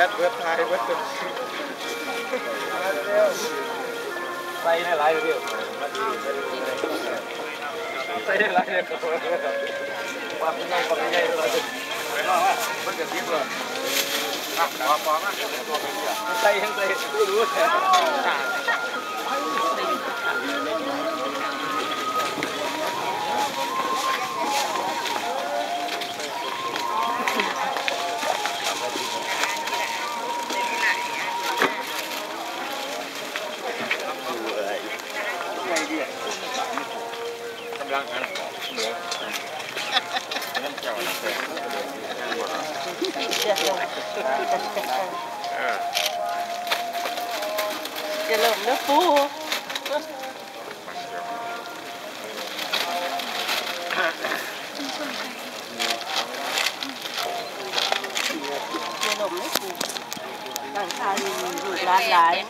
บิร์ดเบิร์ดไทยเบิร์ดใส่ได้หลายเดียวใส่ได้หลายเดียวว่าเป็นไงก็เป็นไงเลยไปรอว่ามันจะทิ้งเลยครับปอปอมาใส่ยัเใส่รู้รู้ lang ăn cũng được năm cái lồng nó phú cái lồng nó phú đằng xa thì rủi lại lại.